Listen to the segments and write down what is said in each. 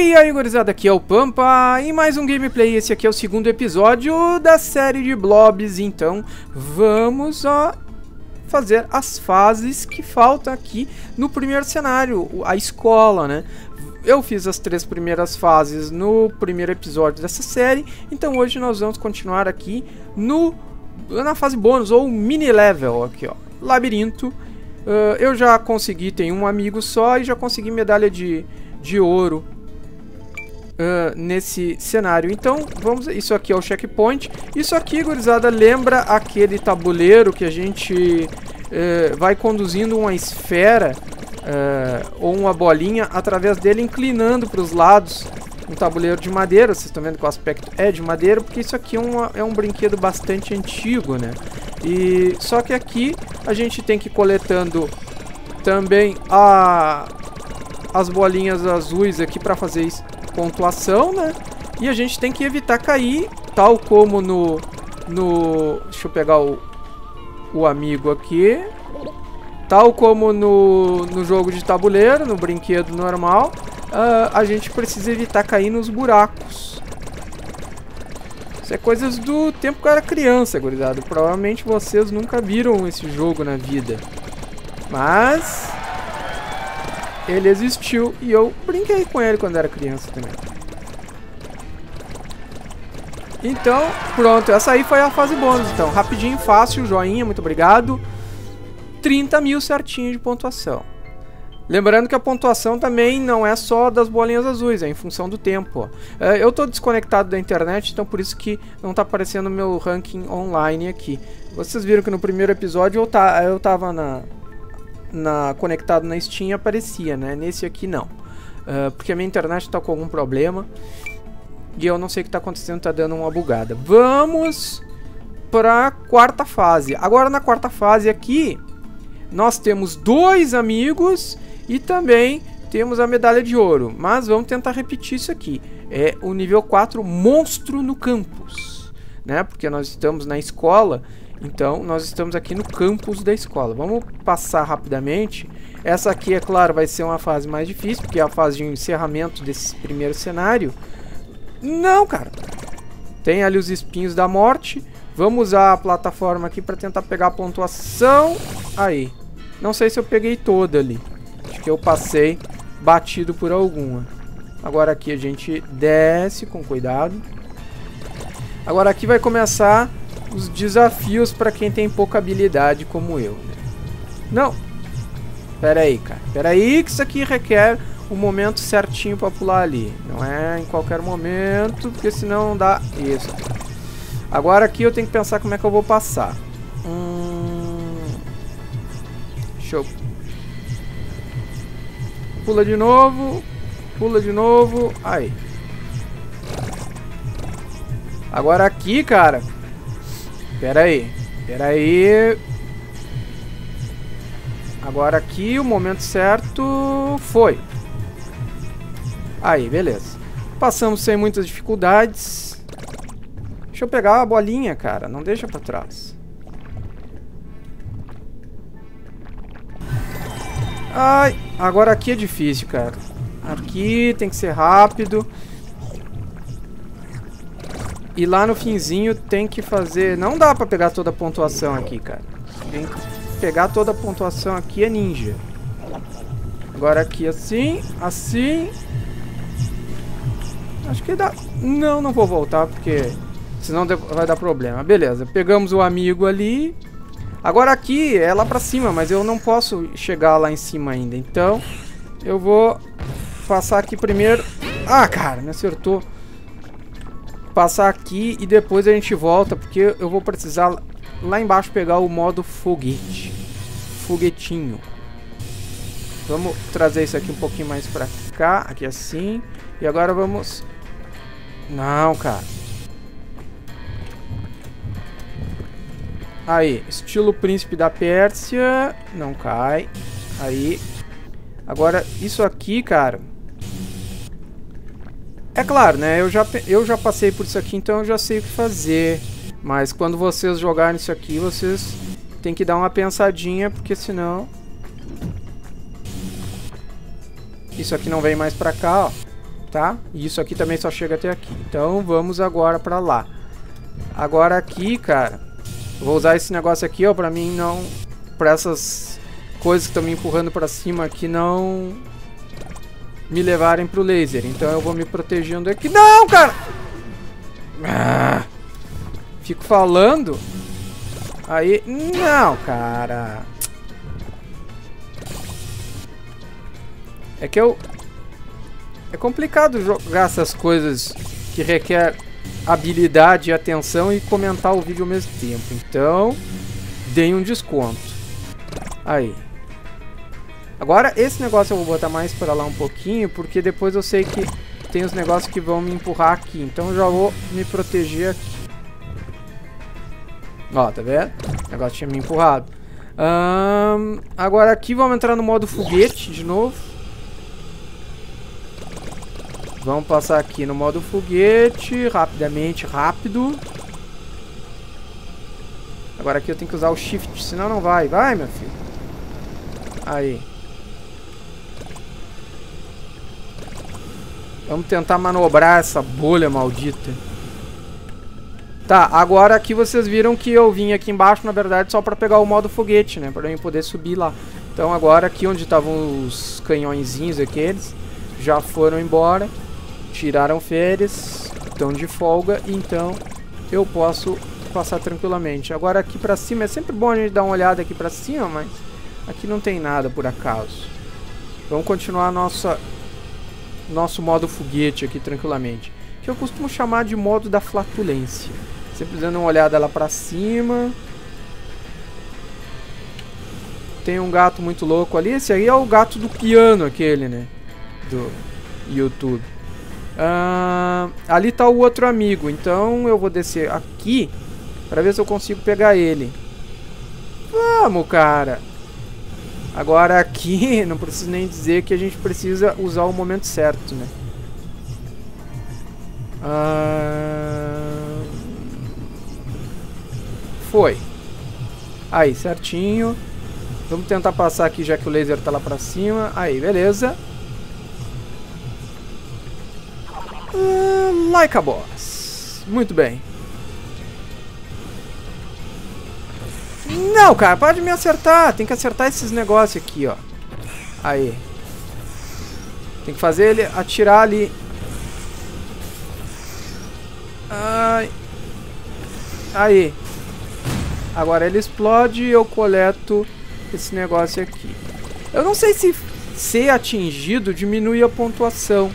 E aí, gurizada, aqui é o Pampa e mais um gameplay. Esse aqui é o segundo episódio da série de blobs. Então, vamos fazer as fases que faltam aqui no primeiro cenário, a escola, né? Eu fiz as três primeiras fases no primeiro episódio dessa série, então hoje nós vamos continuar aqui no na fase bônus ou mini level aqui, ó, labirinto. Uh, eu já consegui, tem um amigo só e já consegui medalha de, de ouro uh, nesse cenário. Então, vamos, isso aqui é o checkpoint. Isso aqui, gurizada, lembra aquele tabuleiro que a gente uh, vai conduzindo uma esfera uh, ou uma bolinha através dele, inclinando para os lados. Um tabuleiro de madeira, vocês estão vendo que o aspecto é de madeira, porque isso aqui é, uma, é um brinquedo bastante antigo, né? E só que aqui a gente tem que ir coletando também a, as bolinhas azuis aqui para fazer isso pontuação, né? E a gente tem que evitar cair, tal como no... no deixa eu pegar o, o amigo aqui. Tal como no, no jogo de tabuleiro, no brinquedo normal, uh, a gente precisa evitar cair nos buracos. Isso é coisas do tempo que eu era criança, gurizada. Provavelmente vocês nunca viram esse jogo na vida. Mas ele existiu e eu brinquei com ele quando era criança também. Então, pronto, essa aí foi a fase bônus, então. Rapidinho, fácil, joinha, muito obrigado. 30 mil certinho de pontuação. Lembrando que a pontuação também não é só das bolinhas azuis, é em função do tempo. É, eu estou desconectado da internet, então por isso que não está aparecendo meu ranking online aqui. Vocês viram que no primeiro episódio eu, eu tava na, na, conectado na Steam aparecia, né? Nesse aqui não. Uh, porque a minha internet está com algum problema. E eu não sei o que está acontecendo, está dando uma bugada. Vamos para quarta fase. Agora na quarta fase aqui, nós temos dois amigos e também temos a medalha de ouro. Mas vamos tentar repetir isso aqui. É o nível 4, monstro no campus. Né? Porque nós estamos na escola então, nós estamos aqui no campus da escola. Vamos passar rapidamente. Essa aqui, é claro, vai ser uma fase mais difícil, porque é a fase de encerramento desse primeiro cenário. Não, cara. Tem ali os espinhos da morte. Vamos usar a plataforma aqui para tentar pegar a pontuação. Aí. Não sei se eu peguei toda ali. Acho que eu passei batido por alguma. Agora aqui a gente desce com cuidado. Agora aqui vai começar os desafios para quem tem pouca habilidade como eu. Né? Não. Pera aí, cara. Pera aí que isso aqui requer o momento certinho para pular ali. Não é em qualquer momento, porque senão não dá isso. Agora aqui eu tenho que pensar como é que eu vou passar. Hum... Show. Pula de novo. Pula de novo. Aí. Agora aqui, cara, Pera aí. Pera aí. Agora aqui, o momento certo foi. Aí, beleza. Passamos sem muitas dificuldades. Deixa eu pegar a bolinha, cara. Não deixa pra trás. Ai, agora aqui é difícil, cara. Aqui tem que ser rápido. E lá no finzinho tem que fazer... Não dá pra pegar toda a pontuação aqui, cara. Tem que pegar toda a pontuação aqui é ninja. Agora aqui assim, assim... Acho que dá... Não, não vou voltar porque... Senão vai dar problema. Beleza, pegamos o amigo ali. Agora aqui é lá pra cima, mas eu não posso chegar lá em cima ainda. Então, eu vou passar aqui primeiro. Ah, cara, me acertou passar aqui e depois a gente volta, porque eu vou precisar lá embaixo pegar o modo foguete. Foguetinho. Vamos trazer isso aqui um pouquinho mais pra cá, aqui assim. E agora vamos... Não, cara. Aí, estilo príncipe da Pérsia. Não cai. Aí. Agora, isso aqui, cara... É claro, né? Eu já, eu já passei por isso aqui, então eu já sei o que fazer. Mas quando vocês jogarem isso aqui, vocês tem que dar uma pensadinha, porque senão... Isso aqui não vem mais pra cá, ó. tá? E isso aqui também só chega até aqui. Então vamos agora pra lá. Agora aqui, cara, vou usar esse negócio aqui, ó, pra mim não... Pra essas coisas que estão me empurrando pra cima aqui não... Me levarem pro laser. Então eu vou me protegendo aqui. Não, cara! Ah, fico falando. Aí... Não, cara... É que eu... É complicado jogar essas coisas que requer habilidade e atenção e comentar o vídeo ao mesmo tempo. Então, dei um desconto. Aí. Agora, esse negócio eu vou botar mais para lá um pouquinho, porque depois eu sei que tem os negócios que vão me empurrar aqui. Então, eu já vou me proteger aqui. Ó, tá vendo? O negócio tinha me empurrado. Um, agora aqui vamos entrar no modo foguete de novo. Vamos passar aqui no modo foguete, rapidamente, rápido. Agora aqui eu tenho que usar o shift, senão não vai. Vai, meu filho. Aí. Vamos tentar manobrar essa bolha maldita. Tá, agora aqui vocês viram que eu vim aqui embaixo, na verdade, só pra pegar o modo foguete, né? Pra eu poder subir lá. Então agora aqui onde estavam os canhõezinhos aqueles, já foram embora tiraram férias, estão de folga, então eu posso passar tranquilamente. Agora aqui pra cima, é sempre bom a gente dar uma olhada aqui pra cima, mas aqui não tem nada por acaso. Vamos continuar nossa, nosso modo foguete aqui tranquilamente. Que eu costumo chamar de modo da flatulência. Sempre dando uma olhada lá pra cima. Tem um gato muito louco ali. Esse aí é o gato do piano, aquele, né? Do YouTube. Uh, ali tá o outro amigo, então eu vou descer aqui para ver se eu consigo pegar ele. Vamos, cara. Agora aqui, não preciso nem dizer que a gente precisa usar o momento certo, né? Uh... Foi. Aí, certinho. Vamos tentar passar aqui já que o laser tá lá pra cima. Aí, beleza. Uh, like a boss. Muito bem. Não, cara, pode me acertar. Tem que acertar esses negócios aqui, ó. Aí. Tem que fazer ele atirar ali. Ai. Aí. Agora ele explode e eu coleto esse negócio aqui. Eu não sei se ser atingido diminui a pontuação.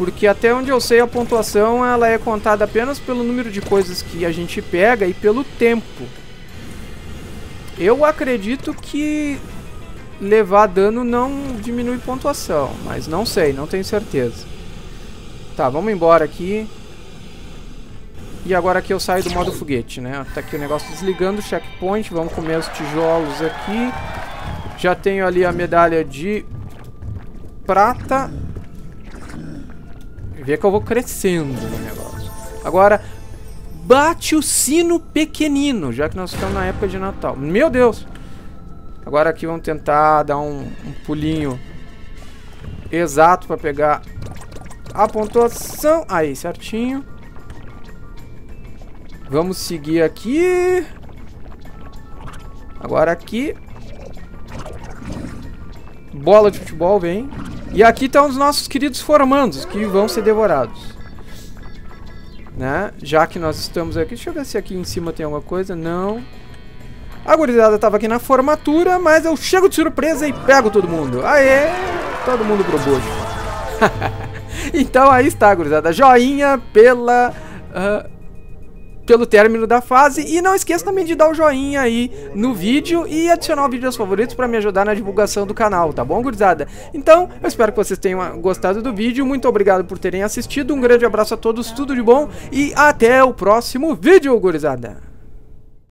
Porque até onde eu sei a pontuação ela é contada apenas pelo número de coisas que a gente pega e pelo tempo. Eu acredito que levar dano não diminui pontuação, mas não sei, não tenho certeza. Tá, vamos embora aqui. E agora aqui eu saio do modo foguete, né? Tá aqui o negócio desligando checkpoint. Vamos comer os tijolos aqui. Já tenho ali a medalha de prata. Vê que eu vou crescendo no negócio. Agora, bate o sino pequenino, já que nós estamos na época de Natal. Meu Deus! Agora aqui vamos tentar dar um, um pulinho exato para pegar a pontuação. Aí, certinho. Vamos seguir aqui. Agora aqui. Bola de futebol, vem. E aqui estão os nossos queridos formandos, que vão ser devorados. Né? Já que nós estamos aqui... Deixa eu ver se aqui em cima tem alguma coisa. Não. A gurizada estava aqui na formatura, mas eu chego de surpresa e pego todo mundo. Aê! Todo mundo pro bojo. então aí está, gurizada. Joinha pela... Uh, pelo término da fase. E não esqueça também de dar o joinha aí no vídeo e adicionar o vídeo aos favoritos para me ajudar na divulgação do canal, tá bom, gurizada? Então, eu espero que vocês tenham gostado do vídeo. Muito obrigado por terem assistido. Um grande abraço a todos, tudo de bom e até o próximo vídeo, gurizada!